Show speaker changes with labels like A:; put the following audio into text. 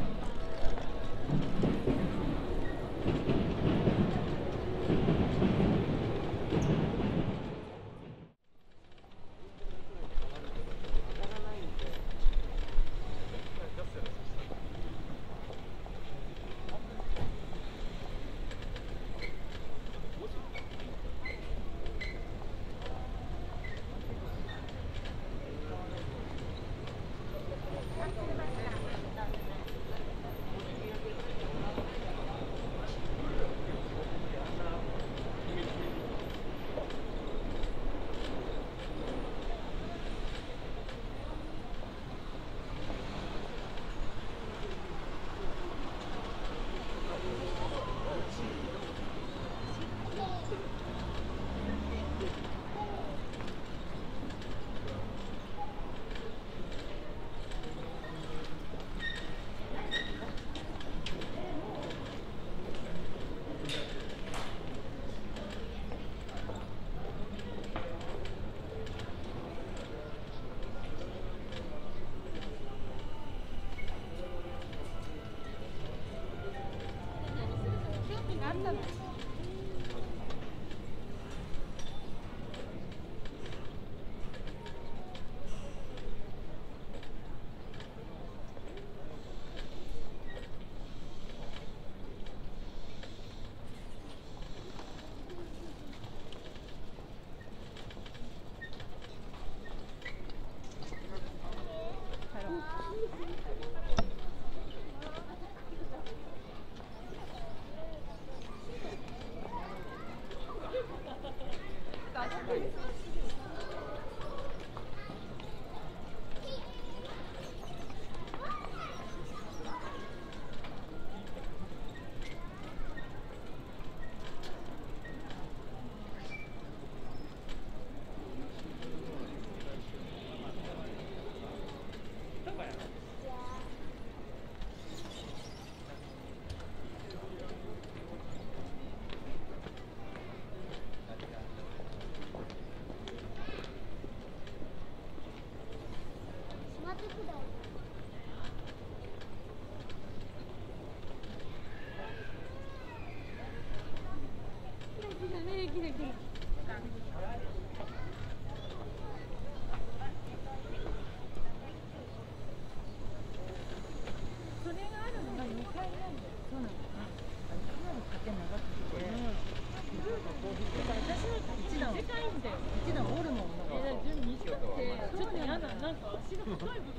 A: you Thank you. Thank you.